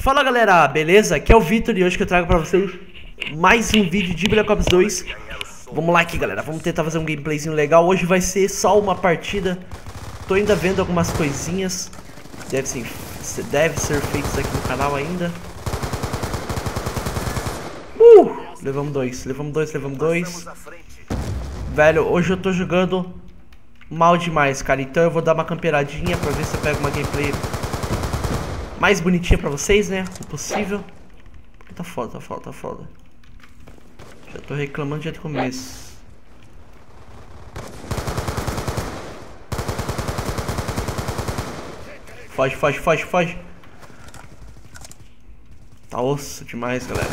Fala galera, beleza? Aqui é o Vitor e hoje que eu trago pra vocês mais um vídeo de Black Ops 2 Vamos lá aqui galera, vamos tentar fazer um gameplayzinho legal. Hoje vai ser só uma partida. Tô ainda vendo algumas coisinhas. Deve ser, deve ser feitos aqui no canal ainda. Uh! Levamos dois, levamos dois, levamos dois. Velho, hoje eu tô jogando mal demais, cara. Então eu vou dar uma camperadinha pra ver se eu pego uma gameplay mais bonitinha pra vocês, né? Se possível. Porque tá foda, tá foda, tá foda. Já tô reclamando já de começo. Foge, foge, foge, foge. Tá osso demais, galera.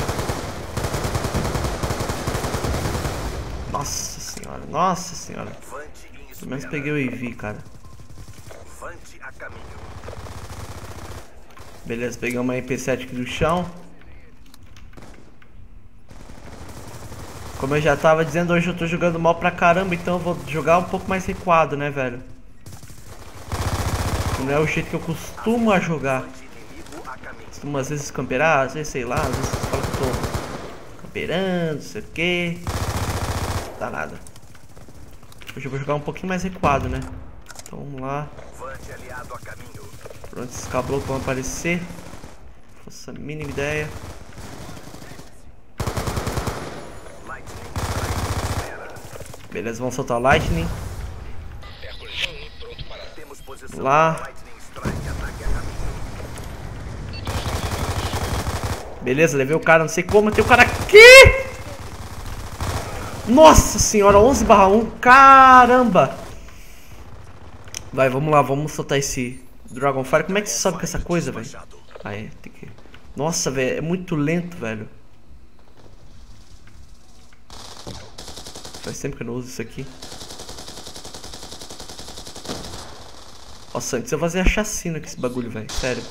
Nossa senhora, nossa senhora. Pelo menos peguei o EV, cara. Beleza, peguei uma MP7 aqui do chão. Como eu já tava dizendo, hoje eu tô jogando mal pra caramba, então eu vou jogar um pouco mais recuado, né, velho? Não é o jeito que eu costumo a jogar. Costumo às vezes camperar, às vezes sei lá, às vezes falo que eu tô camperando, não sei o que. Dá nada. Hoje eu vou jogar um pouquinho mais recuado, né? Então vamos lá. Pronto, esses caboclos vão aparecer. Faço a mínima ideia. Beleza, vamos soltar o Lightning. Lá. Beleza, levei o cara, não sei como, tem o cara aqui! Nossa senhora, 11 barra 1, caramba! Vai, vamos lá, vamos soltar esse Dragonfire, como é que você sobe com essa coisa, velho? É, tem que... Nossa, velho, é muito lento, velho. Faz tempo que eu não uso isso aqui. Nossa, antes eu fazer a chacina com esse bagulho, velho. Sério.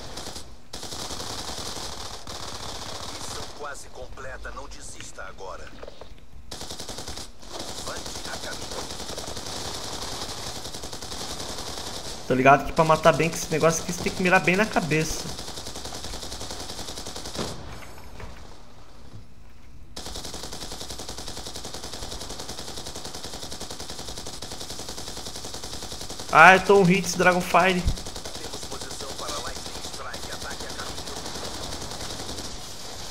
Completa, não desista agora. Tô ligado que pra matar bem com esse negócio aqui você tem que mirar bem na cabeça. Ah, eu tô um hits Dragonfire.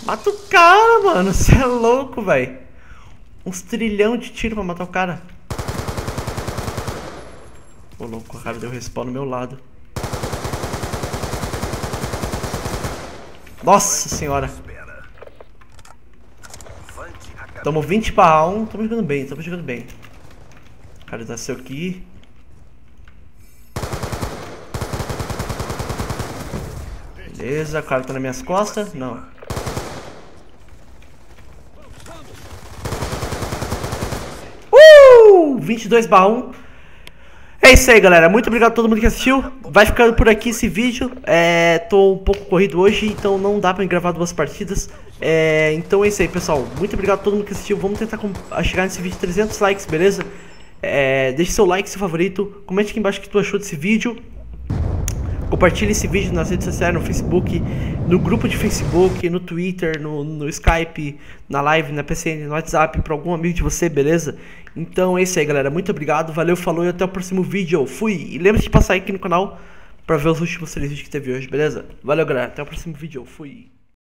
Mata o cara, mano. Você é louco, velho. Uns trilhão de tiro pra matar o cara. Ô louco, o cara deu respawn no meu lado. Nossa senhora. Tamo 20 para 1. Tamo jogando bem, tamo jogando bem. O cara nasceu aqui. Beleza, o cara tá nas minhas costas? Não. Uh! 22 para 1. É isso aí, galera. Muito obrigado a todo mundo que assistiu. Vai ficando por aqui esse vídeo. É, tô um pouco corrido hoje, então não dá pra gravar duas partidas. É, então é isso aí, pessoal. Muito obrigado a todo mundo que assistiu. Vamos tentar chegar nesse vídeo 300 likes, beleza? É, deixe seu like, seu favorito. Comente aqui embaixo o que tu achou desse vídeo. Compartilhe esse vídeo nas redes sociais, no Facebook, no grupo de Facebook, no Twitter, no, no Skype, na live, na PCN, no WhatsApp, para algum amigo de você, beleza? Então é isso aí, galera. Muito obrigado, valeu, falou e até o próximo vídeo. Fui! E lembre-se de passar aqui no canal para ver os últimos três vídeos que teve hoje, beleza? Valeu, galera. Até o próximo vídeo. Fui!